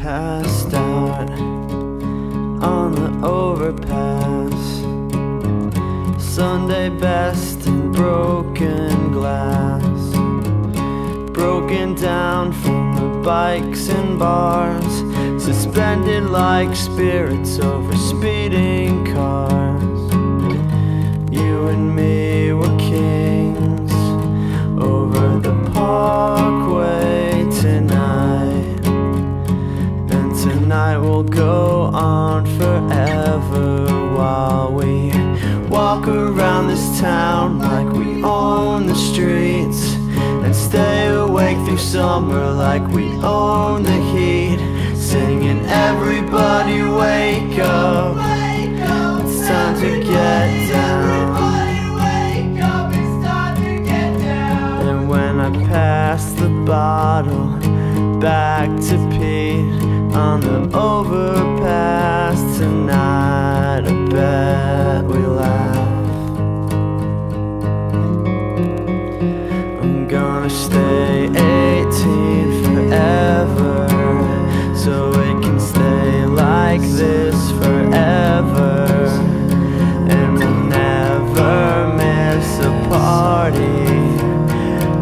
passed out on the overpass. Sunday best in broken glass. Broken down from the bikes and bars. Suspended like spirits over speeding will go on forever while we walk around this town like we own the streets. And stay awake through summer like we own the heat. Singing, everybody wake up. It's time to get down. And when I pass the bottle back to Pete on the overpass tonight, I bet we laugh. I'm gonna stay 18 forever so it can stay like this forever. And we'll never miss a party.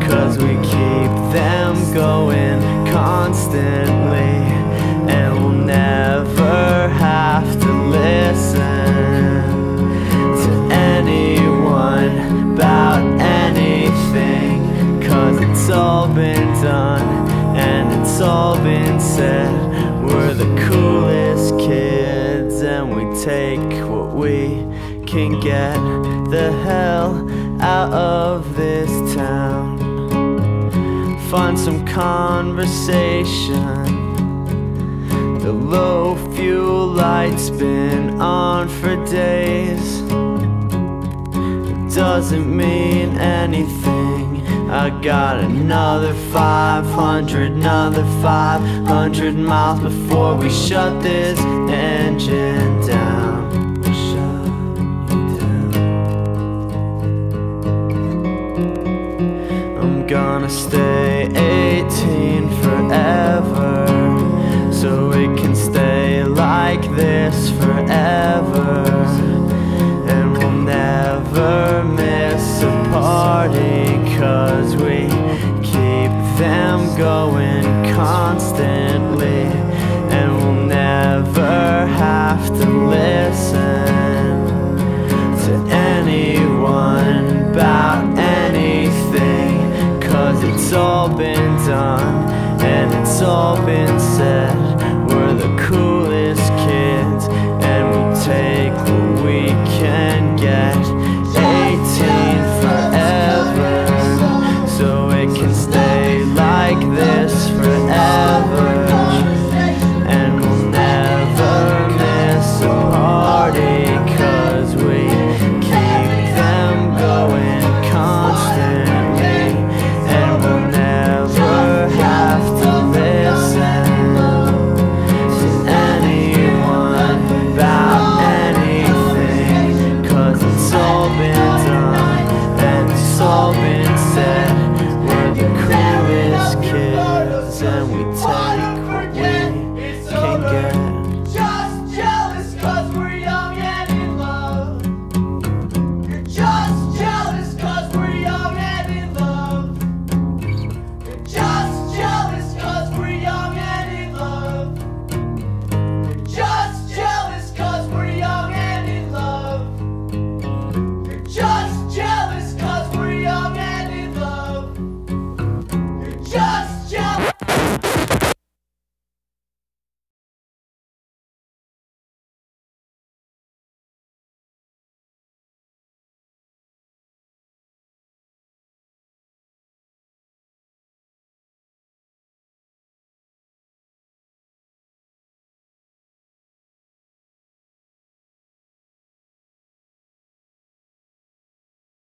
Cause we keep them going constantly. It's all been done and it's all been said. We're the coolest kids and we take what we can get the hell out of this town. Find some conversation. The low fuel light's been on for days. It doesn't mean anything. I got another 500, another 500 miles before we shut this engine down. I'm gonna stay 18 forever. constant